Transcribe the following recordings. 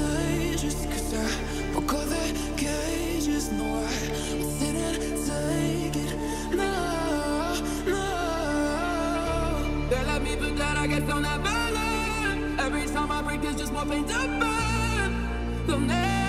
Cause I broke all the cages No, I not take it. No, no. They me that I guess Every time I break there's just more pain to burn. They'll never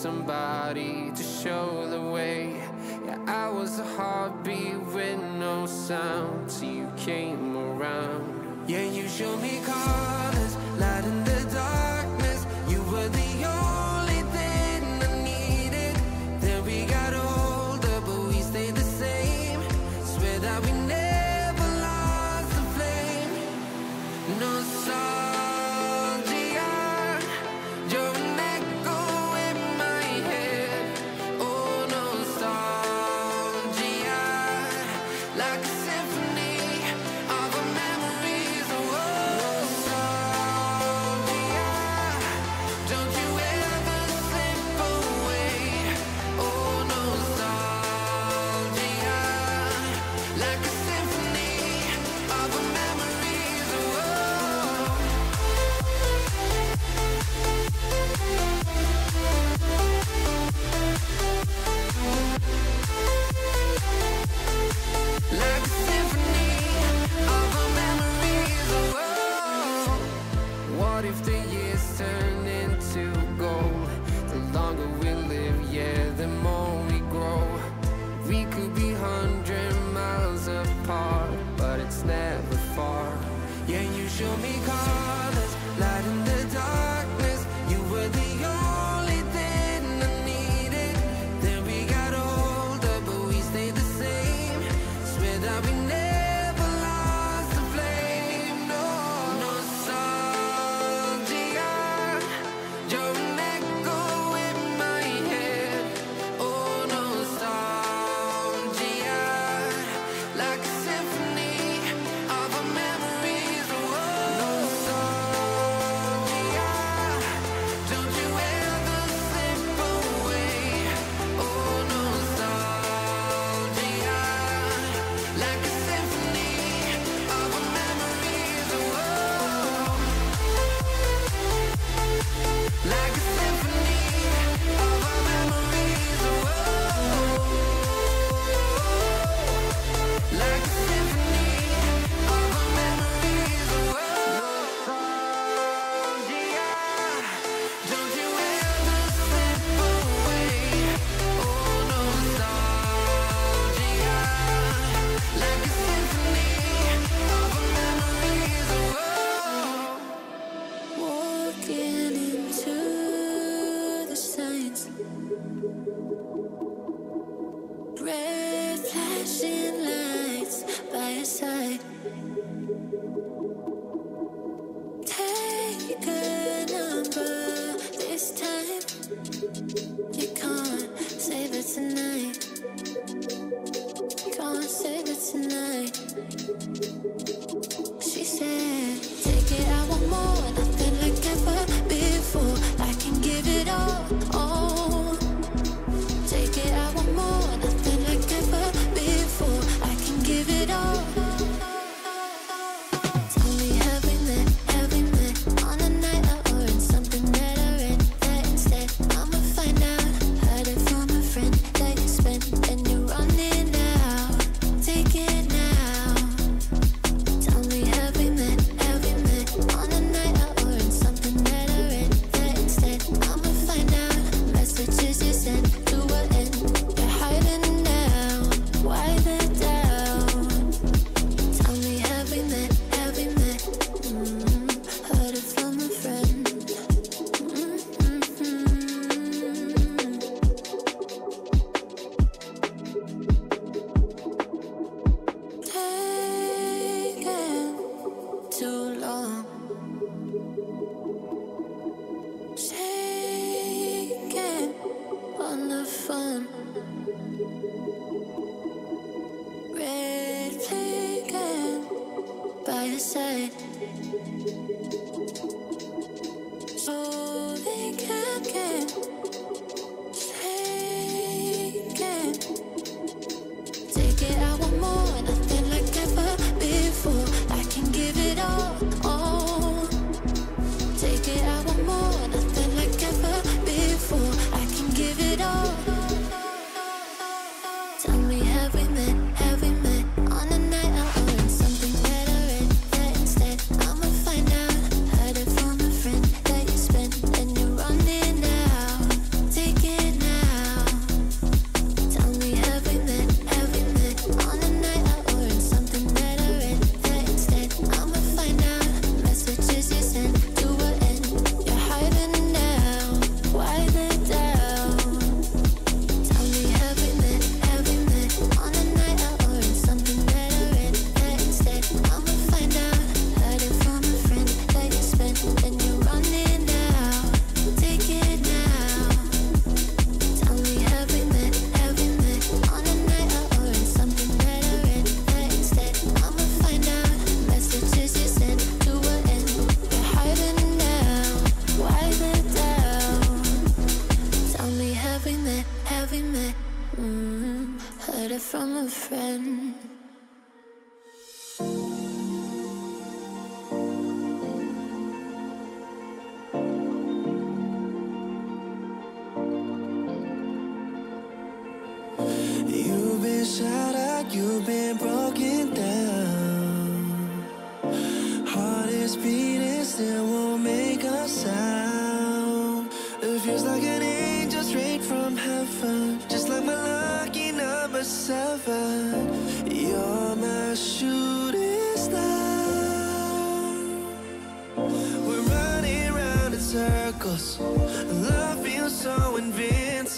somebody to show the way. Yeah, I was a heartbeat with no sound Till you came around. Yeah, you showed me colors, light in the darkness. You were the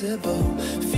invincible.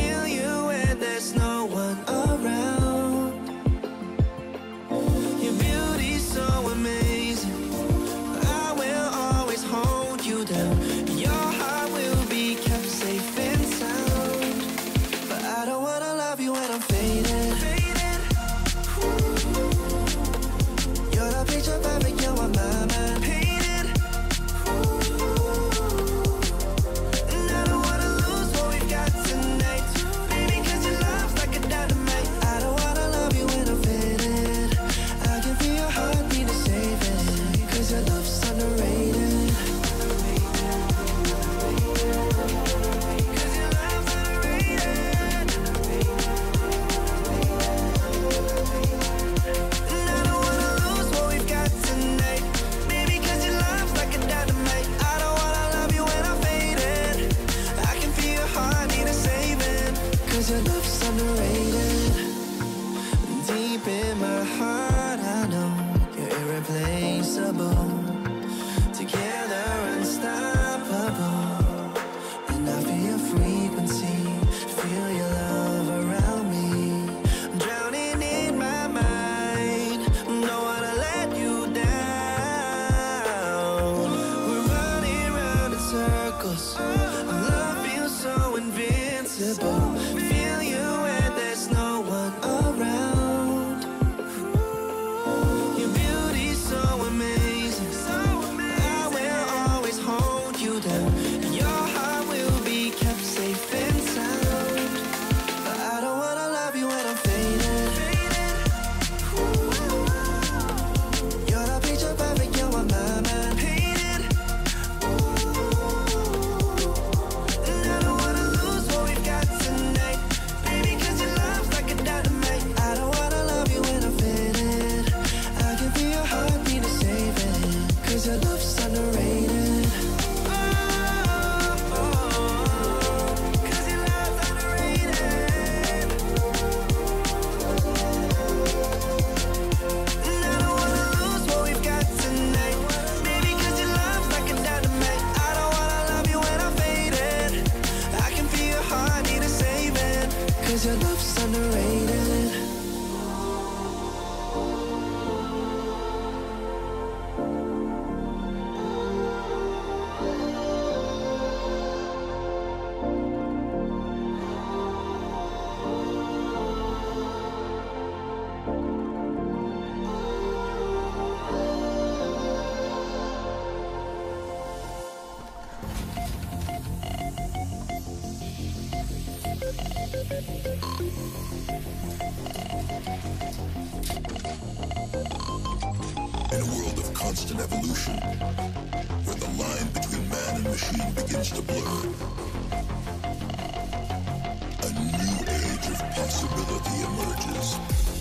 Possibility emerges.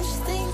much things